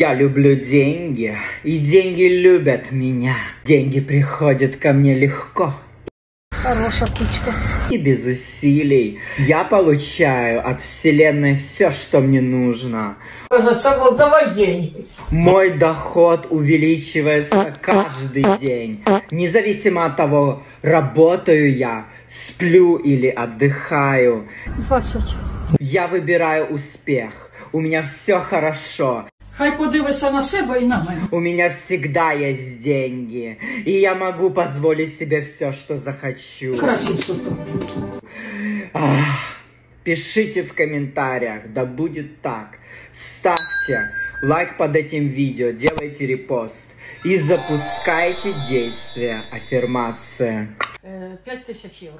Я люблю деньги, и деньги любят меня. Деньги приходят ко мне легко Хороша птичка. и без усилий. Я получаю от вселенной все, что мне нужно. Собой давай деньги. Мой доход увеличивается каждый день, независимо от того, работаю я, сплю или отдыхаю. 20. Я выбираю успех. У меня все хорошо. Хай подивися на себе і на мене. У меня всегда есть деньги. И я могу позволить себе все, что захочу. Ах, пишите в комментариях, да будет так. Ставьте лайк под этим видео, делайте репост. И запускайте действие аффирмации. 5 тисяч євро.